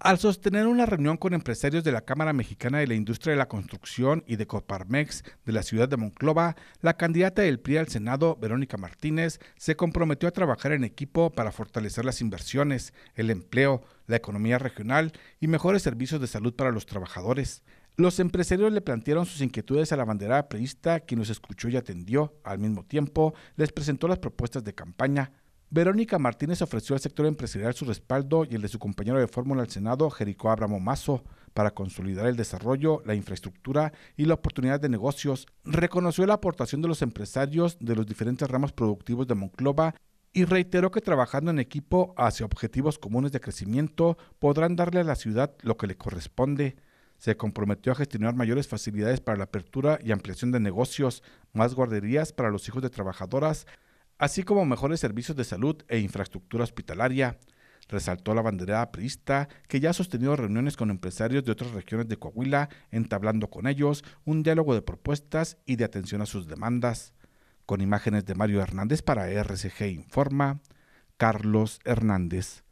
Al sostener una reunión con empresarios de la Cámara Mexicana de la Industria de la Construcción y de Coparmex de la ciudad de Monclova, la candidata del PRI al Senado, Verónica Martínez, se comprometió a trabajar en equipo para fortalecer las inversiones, el empleo, la economía regional y mejores servicios de salud para los trabajadores. Los empresarios le plantearon sus inquietudes a la bandera priista, quien los escuchó y atendió. Al mismo tiempo, les presentó las propuestas de campaña. Verónica Martínez ofreció al sector empresarial su respaldo y el de su compañero de fórmula al Senado, Jericó Abramo Mazo, para consolidar el desarrollo, la infraestructura y la oportunidad de negocios. Reconoció la aportación de los empresarios de los diferentes ramos productivos de Monclova y reiteró que trabajando en equipo hacia objetivos comunes de crecimiento podrán darle a la ciudad lo que le corresponde. Se comprometió a gestionar mayores facilidades para la apertura y ampliación de negocios, más guarderías para los hijos de trabajadoras, así como mejores servicios de salud e infraestructura hospitalaria. Resaltó la banderada priista que ya ha sostenido reuniones con empresarios de otras regiones de Coahuila, entablando con ellos un diálogo de propuestas y de atención a sus demandas. Con imágenes de Mario Hernández para RCG Informa, Carlos Hernández.